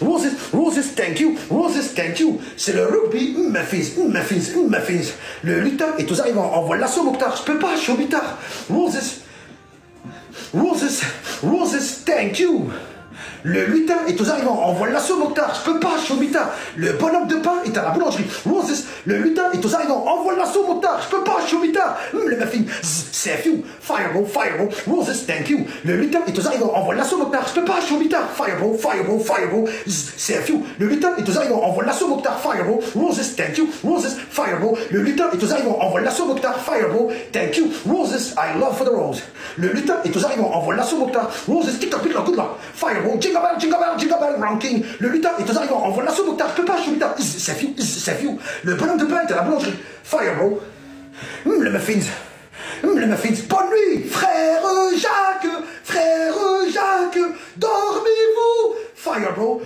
Roses, Roses, thank you. Roses, thank you. C'est le rugby, Memphis, Memphis, Memphis. Le lutin est aux arrivants. Envoie l'assaut, Mokhtar. Je peux pas, je suis au mitard. Roses, Roses, Roses, thank you. Le lutin est aux arrivants. Envoie l'assaut, Mokhtar. Je peux pas, je suis au mitard. Le bonhomme de pain est à la boulangerie. Roses, le lutin est aux arrivants. Envoie l'assaut, Mokhtar. Je peux pas, je suis au mitard. Hum, le muffin, c'est you. Fireball, fireball. Roses, thank you. Le lutin est aux arrivants. Envoie l'assaut, Mokhtar. Je peux pas, je suis au mitard. Fireball, fireball, fireball. C'est you. Le lutin est aux arrivants. Envoie l'assaut, Mokhtar. Fireball. Roses, thank you. Roses, fireball. Le lutin est aux arrivants. Envoie l'assaut, Mokhtar. Fireball. Thank you. Roses, I love for the rose. Le lutin est aux arrivants. Envoie l'assaut, Mokhtar. Roses, tic-tac, pic good luck. Fireball. Jingle bell, jingle bell, jingle bell, ranking. Le lutin est aux arrivants. Envoie l'assaut, Mokhtar. Je peux pas, je suis. C'est you. C'est you. Le bonhomme de à la boulangerie. Fireball. Hum, le muffins. Hum, le muffins. Bonne nuit, frère Jacques. Frère Jacques. Dormez-vous. Fireball.